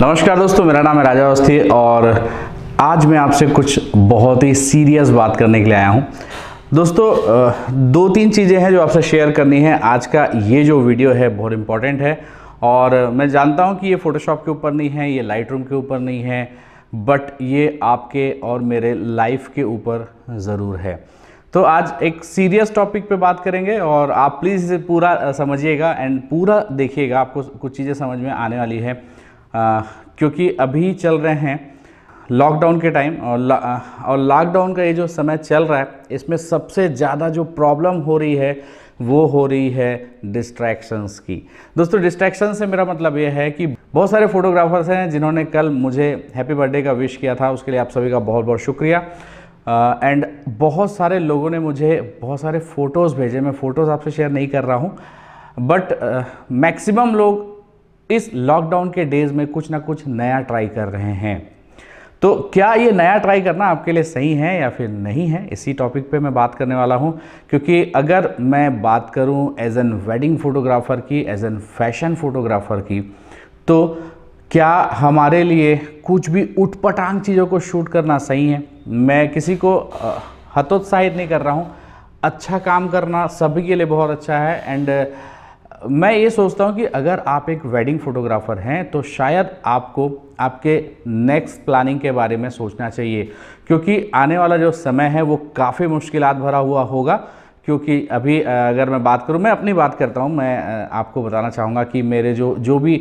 नमस्कार दोस्तों, मेरा नाम है राजा अवस्थी और आज मैं आपसे कुछ बहुत ही सीरियस बात करने के लिए आया हूँ। दोस्तों दो तीन चीज़ें हैं जो आपसे शेयर करनी है। आज का ये जो वीडियो है बहुत इंपॉर्टेंट है और मैं जानता हूँ कि ये फ़ोटोशॉप के ऊपर नहीं है, ये लाइट के ऊपर नहीं है बट ये आपके और मेरे लाइफ के ऊपर ज़रूर है। तो आज एक सीरियस टॉपिक पे बात करेंगे और आप प्लीज़ इसे पूरा समझिएगा एंड पूरा देखिएगा, आपको कुछ चीज़ें समझ में आने वाली है। अ, क्योंकि अभी चल रहे हैं लॉकडाउन के टाइम और ला, और लॉकडाउन का ये जो समय चल रहा है इसमें सबसे ज़्यादा जो प्रॉब्लम हो रही है वो हो रही है डिस्ट्रैक्शंस की। दोस्तों डिस्ट्रैक्शन से मेरा मतलब ये है कि बहुत सारे फोटोग्राफर्स हैं जिन्होंने कल मुझे हैप्पी बर्थडे का विश किया था उसके लिए आप सभी का बहुत बहुत शुक्रिया। एंड uh, बहुत सारे लोगों ने मुझे बहुत सारे फ़ोटोज़ भेजे मैं फ़ोटोज़ आपसे शेयर नहीं कर रहा हूँ बट मैक्सिमम लोग इस लॉकडाउन के डेज़ में कुछ ना कुछ नया ट्राई कर रहे हैं। तो क्या ये नया ट्राई करना आपके लिए सही है या फिर नहीं है? इसी टॉपिक पे मैं बात करने वाला हूँ, क्योंकि अगर मैं बात करूँ एज एन वेडिंग फोटोग्राफ़र की एज एन फ़ैशन फोटोग्राफ़र की तो क्या हमारे लिए कुछ भी उठपटांग चीज़ों को शूट करना सही है? मैं किसी को हतोत्साहित नहीं कर रहा हूँ। अच्छा काम करना सभी के लिए बहुत अच्छा है एंड मैं ये सोचता हूँ कि अगर आप एक वेडिंग फोटोग्राफ़र हैं तो शायद आपको आपके नेक्स्ट प्लानिंग के बारे में सोचना चाहिए। क्योंकि आने वाला जो समय है, वो काफ़ी मुश्किल भरा हुआ होगा। क्योंकि अभी अगर मैं बात करूँ, मैं अपनी बात करता हूँ, मैं आपको बताना चाहूँगा कि मेरे जो जो भी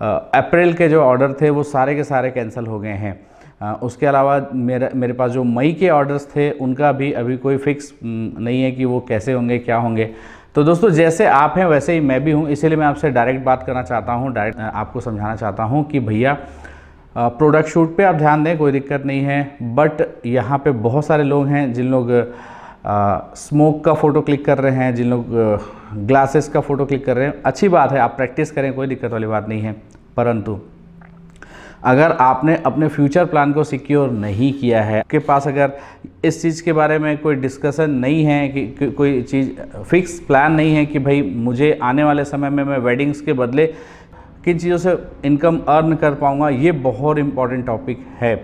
अप्रैल के जो ऑर्डर थे, वो सारे के सारे कैंसिल हो गए हैं। उसके अलावा मेरा, मेरे पास जो मई के ऑर्डर्स थे, उनका भी अभी कोई फिक्स नहीं है कि वो कैसे होंगे, क्या होंगे। तो दोस्तों, जैसे आप हैं, वैसे ही मैं भी हूँ। इसीलिए मैं आपसे डायरेक्ट बात करना चाहता हूँ डायरेक्ट आपको समझाना चाहता हूँ कि भैया प्रोडक्ट शूट पे आप ध्यान दें, कोई दिक्कत नहीं है। बट यहाँ पे बहुत सारे लोग हैं जिन लोग स्मोक का फ़ोटो क्लिक कर रहे हैं, जिन लोग ग्लासेस का फ़ोटो क्लिक कर रहे हैं। अच्छी बात है, आप प्रैक्टिस करें, कोई दिक्कत वाली बात नहीं है। परंतु अगर आपने अपने फ्यूचर प्लान को सिक्योर नहीं किया है आपके पास अगर इस चीज़ के बारे में कोई डिस्कशन नहीं है कि, कोई चीज़ फिक्स प्लान नहीं है कि भाई मुझे आने वाले समय में मैं वेडिंग्स के बदले किन चीज़ों से इनकम अर्न कर पाऊँगा ये बहुत इंपॉर्टेंट टॉपिक है।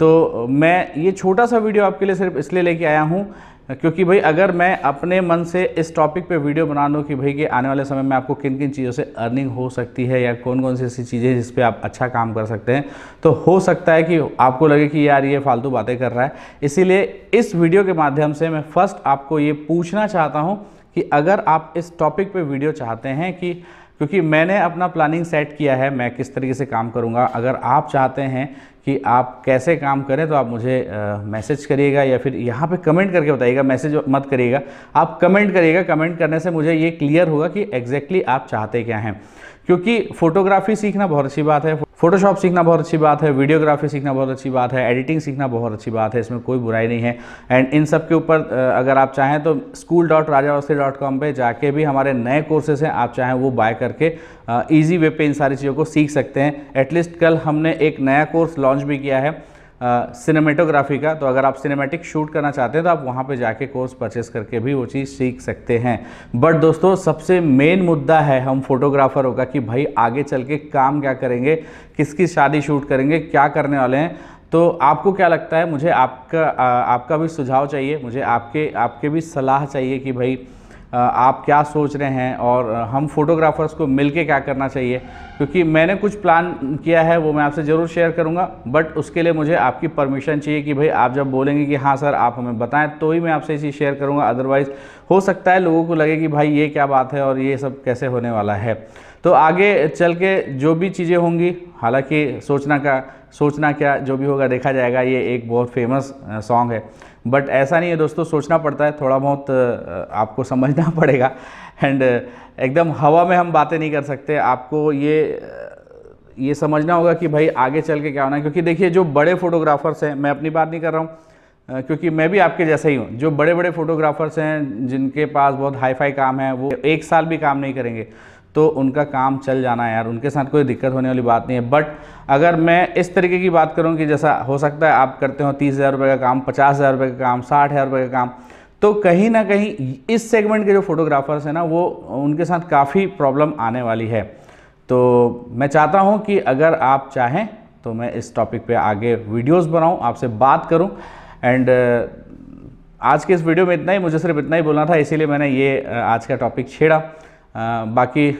तो मैं ये छोटा सा वीडियो आपके लिए सिर्फ़ इसलिए लेके आया हूँ क्योंकि भाई, अगर मैं अपने मन से इस टॉपिक पे वीडियो बना लूँ कि भाई कि आने वाले समय में आपको किन किन चीज़ों से अर्निंग हो सकती है या कौन कौन सी ऐसी चीज़ें जिस पे आप अच्छा काम कर सकते हैं तो हो सकता है कि आपको लगे कि यार ये फालतू बातें कर रहा है। इसीलिए इस वीडियो के माध्यम से मैं फ़र्स्ट आपको ये पूछना चाहता हूँ कि अगर आप इस टॉपिक पर वीडियो चाहते हैं कि क्योंकि मैंने अपना प्लानिंग सेट किया है, मैं किस तरीके से काम करूँगा। अगर आप चाहते हैं कि आप कैसे काम करें तो आप मुझे मैसेज करिएगा या फिर यहाँ पे कमेंट करके बताइएगा। मैसेज मत करिएगा। आप कमेंट करिएगा। कमेंट करने से मुझे ये क्लियर होगा कि एग्जैक्टली exactly आप चाहते क्या हैं। क्योंकि फोटोग्राफी सीखना बहुत अच्छी बात है फोटोशॉप सीखना बहुत अच्छी बात है, वीडियोग्राफी सीखना बहुत अच्छी बात है, एडिटिंग सीखना बहुत अच्छी बात है, इसमें कोई बुराई नहीं है। एंड इन सब के ऊपर अगर आप चाहें तो स्कूल डॉट राजावस्थी डॉट कॉम पर जाके भी हमारे नए कोर्सेज हैं, आप चाहें वो बाय करके ईजी वे पे इन सारी चीज़ों को सीख सकते हैं। एटलीस्ट कल हमने एक नया कोर्स लॉन्च भी किया है सिनेमेटोग्राफी का तो अगर आप सिनेमेटिक शूट करना चाहते हैं तो आप वहाँ पे जाके कोर्स परचेस करके भी वो चीज़ सीख सकते हैं। बट दोस्तों, सबसे मेन मुद्दा है हम फोटोग्राफरों का कि भाई आगे चल के काम क्या करेंगे, किसकी शादी शूट करेंगे, क्या करने वाले हैं। तो आपको क्या लगता है, मुझे आपका आपका भी सुझाव चाहिए, मुझे आपके आपके भी सलाह चाहिए कि भाई आप क्या सोच रहे हैं और हम फोटोग्राफर्स को मिलके क्या करना चाहिए। क्योंकि मैंने कुछ प्लान किया है, वो मैं आपसे ज़रूर शेयर करूँगा बट उसके लिए मुझे आपकी परमिशन चाहिए कि भाई आप जब बोलेंगे कि हाँ सर, आप हमें बताएँ तो ही मैं आपसे इसी शेयर करूँगा। अदरवाइज़ हो सकता है लोगों को लगे कि भाई ये क्या बात है और ये सब कैसे होने वाला है। तो आगे चल के जो भी चीज़ें होंगी, हालाँकि सोचना का, सोचना क्या, जो भी होगा देखा जाएगा, ये एक बहुत फ़ेमस सॉन्ग है। बट ऐसा नहीं है दोस्तों, सोचना पड़ता है, थोड़ा बहुत आपको समझना पड़ेगा। एंड एकदम हवा में हम बातें नहीं कर सकते, आपको ये ये समझना होगा कि भाई आगे चल के क्या होना है। क्योंकि देखिए, जो बड़े फोटोग्राफर्स हैं, मैं अपनी बात नहीं कर रहा हूँ क्योंकि मैं भी आपके जैसा ही हूँ। जो बड़े बड़े फोटोग्राफर्स हैं, जिनके पास बहुत हाई फाई काम है, वो एक साल भी काम नहीं करेंगे। तो उनका काम चल जाना है यार, उनके साथ कोई दिक्कत होने वाली बात नहीं है। बट अगर मैं इस तरीके की बात करूँ कि जैसा हो सकता है, आप करते हो तीस हज़ार रुपये का काम, पचास हज़ार रुपये का काम, साठ हज़ार का काम तो कहीं ना कहीं इस सेगमेंट के जो फोटोग्राफर्स हैं ना, वो उनके साथ काफ़ी प्रॉब्लम आने वाली है। तो मैं चाहता हूँ कि अगर आप चाहें तो मैं इस टॉपिक पे आगे वीडियोस बनाऊँ, आपसे बात करूँ। एंड आज के इस वीडियो में इतना ही, मुझे सिर्फ़ इतना ही बोलना था, इसीलिए मैंने ये आज का टॉपिक छेड़ा। बाकी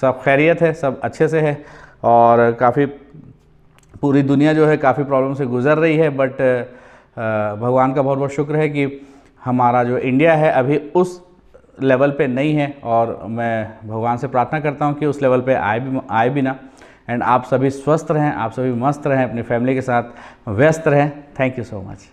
सब खैरियत है, सब अच्छे से है, और काफ़ी, पूरी दुनिया जो है काफ़ी प्रॉब्लम से गुज़र रही है बट भगवान का बहुत बहुत शुक्र है कि हमारा जो इंडिया है, अभी उस लेवल पे नहीं है और मैं भगवान से प्रार्थना करता हूँ कि उस लेवल पे आए भी आए भी ना। एंड आप सभी स्वस्थ रहें, आप सभी मस्त रहें, अपनी फैमिली के साथ व्यस्त रहें। Thank you so much